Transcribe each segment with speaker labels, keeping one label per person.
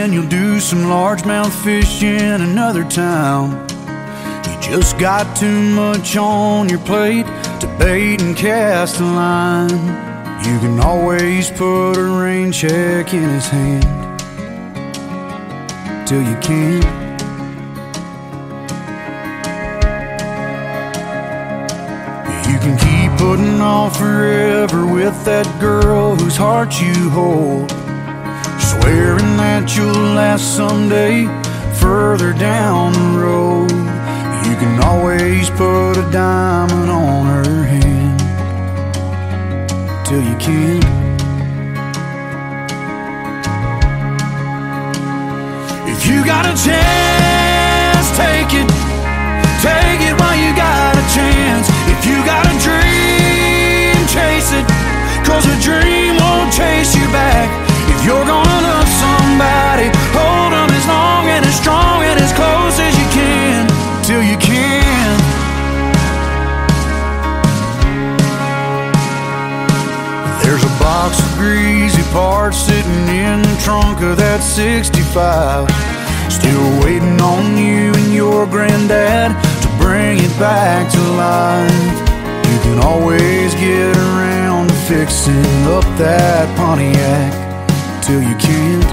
Speaker 1: then you'll do some largemouth fishing another time. You just got too much on your plate to bait and cast a line. You can always put a rain check in his hand till you can't. You can keep putting off forever with that girl whose heart you hold. Swearing that you'll last someday further down the road. You can always put a diamond on her hand till you can't. If you got a chance, take it. Sitting in the trunk of that 65. Still waiting on you and your granddad to bring it back to life. You can always get around to fixing up that Pontiac till you can't.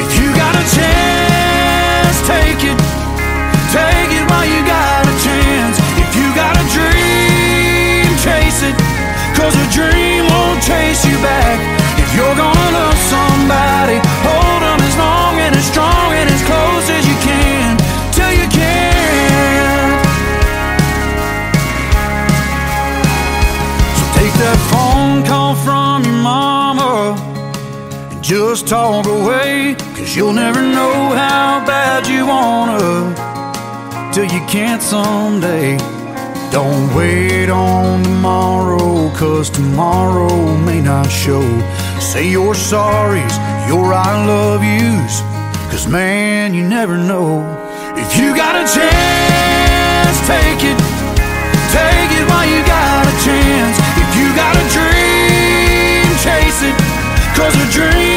Speaker 1: If you got a chance, take it. Just talk away. Cause you'll never know how bad you wanna till you can't someday. Don't wait on tomorrow, cause tomorrow may not show. Say your sorries, your I love yous, cause man, you never know. If you got a chance, take it. Take it while you got a chance. If you got a dream, chase it. Cause a dream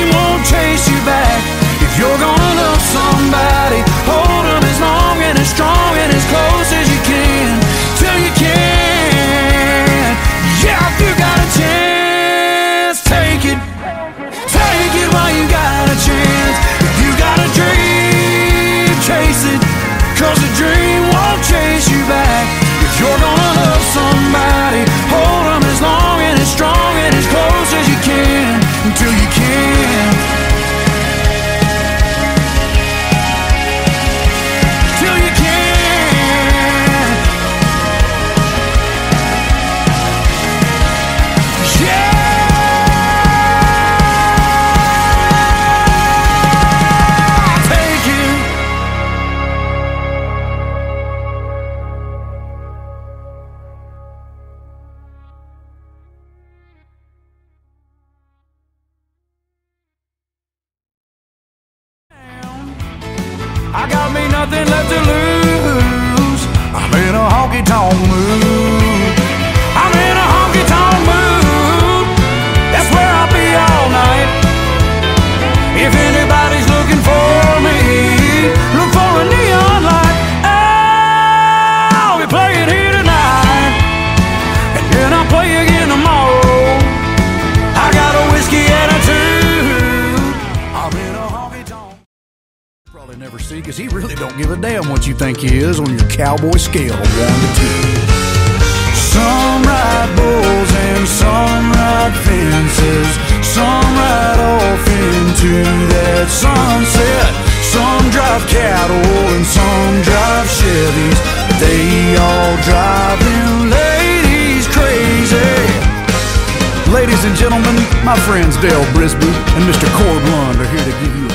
Speaker 1: I got me nothing left to lose. I'm in a honky tonk mood. See because he really don't give a damn what you think he is on your cowboy scale of one to two. Some ride bulls and some ride fences. Some ride off into that sunset. Some drive cattle and some drive Chevys. They all drive them ladies crazy. Ladies and gentlemen, my friends Dale Brisby and Mr. Cord Lund are here to give you a